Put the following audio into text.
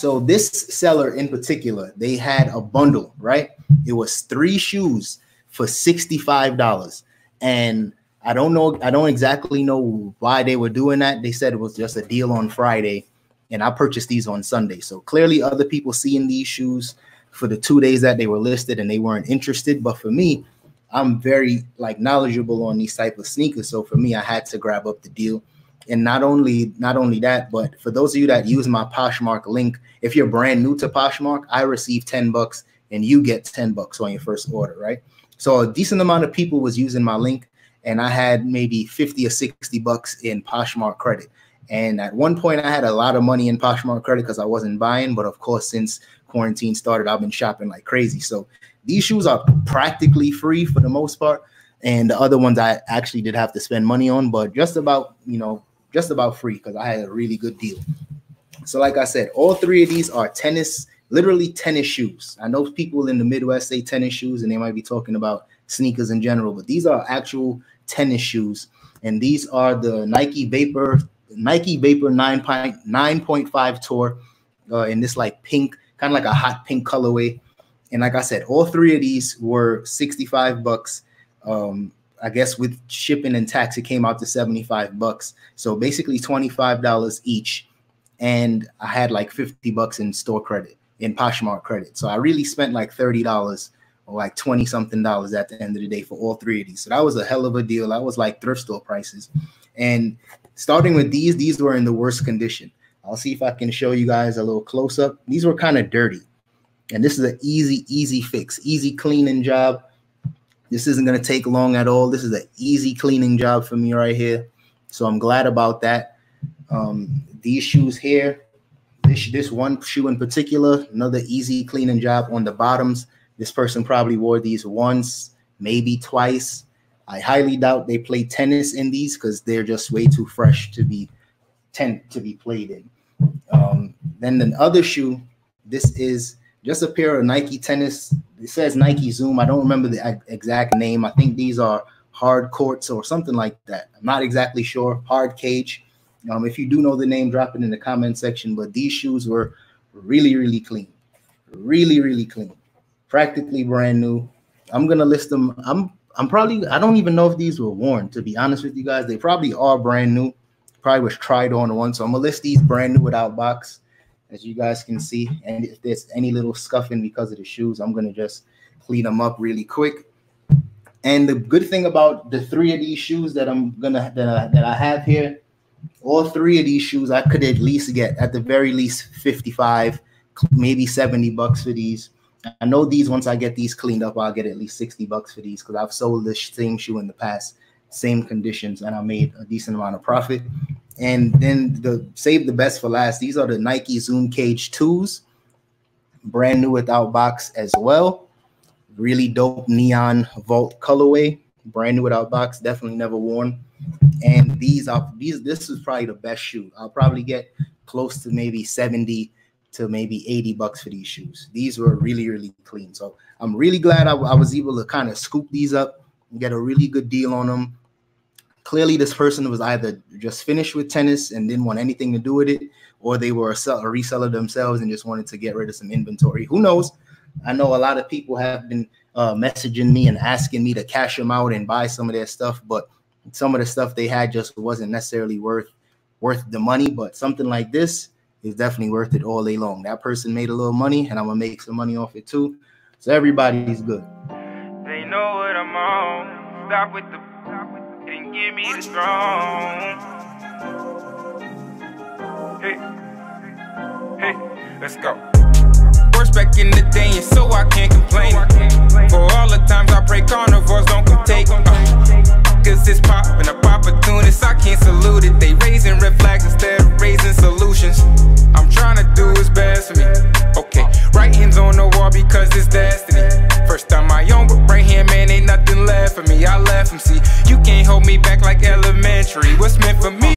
So this seller in particular, they had a bundle, right? It was three shoes for $65. And I don't know, I don't exactly know why they were doing that. They said it was just a deal on Friday, and I purchased these on Sunday. So clearly, other people seeing these shoes for the two days that they were listed and they weren't interested. But for me, I'm very like knowledgeable on these type of sneakers. So for me, I had to grab up the deal. And not only not only that, but for those of you that use my Poshmark link, if you're brand new to Poshmark, I receive 10 bucks and you get 10 bucks on your first order, right? So a decent amount of people was using my link and I had maybe 50 or 60 bucks in Poshmark credit. And at one point, I had a lot of money in Poshmark credit because I wasn't buying. But of course, since quarantine started, I've been shopping like crazy. So these shoes are practically free for the most part. And the other ones I actually did have to spend money on, but just about, you know, just about free because I had a really good deal. So, like I said, all three of these are tennis, literally tennis shoes. I know people in the Midwest say tennis shoes and they might be talking about sneakers in general, but these are actual tennis shoes. And these are the Nike Vapor, Nike Vapor 9.9.5 Tour uh, in this like pink, kind of like a hot pink colorway. And like I said, all three of these were 65 bucks. Um, I guess with shipping and tax, it came out to 75 bucks. So basically $25 each. And I had like 50 bucks in store credit, in Poshmark credit. So I really spent like $30 or like 20 something dollars at the end of the day for all three of these. So that was a hell of a deal. That was like thrift store prices. And starting with these, these were in the worst condition. I'll see if I can show you guys a little close up. These were kind of dirty. And this is an easy, easy fix, easy cleaning job. This isn't going to take long at all. This is an easy cleaning job for me right here. So I'm glad about that. Um, these shoes here, this, this one shoe in particular, another easy cleaning job on the bottoms. This person probably wore these once, maybe twice. I highly doubt they play tennis in these because they're just way too fresh to be ten to be played in. Um, then the other shoe, this is just a pair of Nike tennis. It says Nike Zoom. I don't remember the exact name. I think these are hard courts or something like that. I'm not exactly sure. Hard cage. Um, if you do know the name, drop it in the comment section. But these shoes were really, really clean. Really, really clean. Practically brand new. I'm gonna list them. I'm I'm probably I don't even know if these were worn, to be honest with you guys. They probably are brand new. Probably was tried on one. So I'm gonna list these brand new without box as you guys can mm-hmm. see. And if there's any little scuffing because of the shoes, I'm gonna just clean them up really quick. And the good thing about the three of these shoes that I'm gonna that I, that I have here, all three of these shoes I could at least get at the very least 55, maybe 70 bucks for these. I know these once I get these cleaned up, I'll get at least 60 bucks for these because I've sold the same shoe in the past, same conditions, and I made a decent amount of profit. And then the save the best for last. These are the Nike Zoom Cage 2s, brand new without box as well. Really dope neon vault colorway, brand new without box, definitely never worn. And these are these this is probably the best shoe. I'll probably get close to maybe 70 to maybe 80 bucks for these shoes. These were really, really clean. So I'm really glad I, I was able to kind of scoop these up and get a really good deal on them clearly this person was either just finished with tennis and didn't want anything to do with it, or they were a, sell, a reseller themselves and just wanted to get rid of some inventory. Who knows? I know a lot of people have been uh, messaging me and asking me to cash them out and buy some of their stuff, but some of the stuff they had just wasn't necessarily worth worth the money. But something like this is definitely worth it all day long. That person made a little money, and I'm gonna make some money off it too. So everybody's good. They know what I'm on. Stop with the and give me the throne. Hey, hey, let's go. Worst back in the day, and so I can't complain. For all the times I pray carnivores don't come take. Uh, Cause it's poppin' up opportunists, I can't salute it. They raising red flags instead of raising solutions. I'm trying to do what's best for me. Okay, right hand's on the wall because it's destiny. First time I own, but right hand man ain't nothing laugh at me, I laugh and see. You can't hold me back like elementary. What's meant for me?